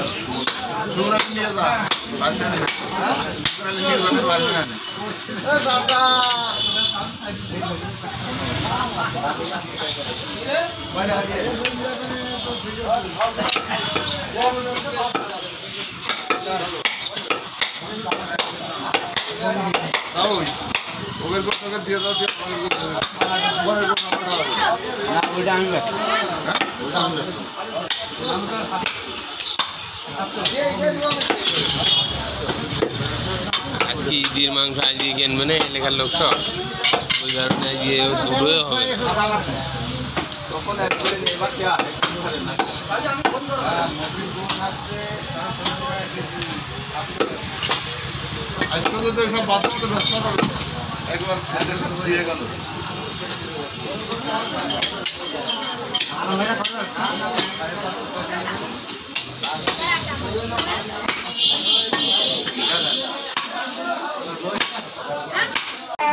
না। না। দিয়ে দাও, দিয়ে পরের। হ্যাঁ? ওটা আমি। আজকে ঈদের মাংস আজকে কিনবে না, এলাকার লোক সব। ওই কারণে আজকে দুটোই হবে। আজকে তো সব বাথরুম একবার দিয়ে গেল।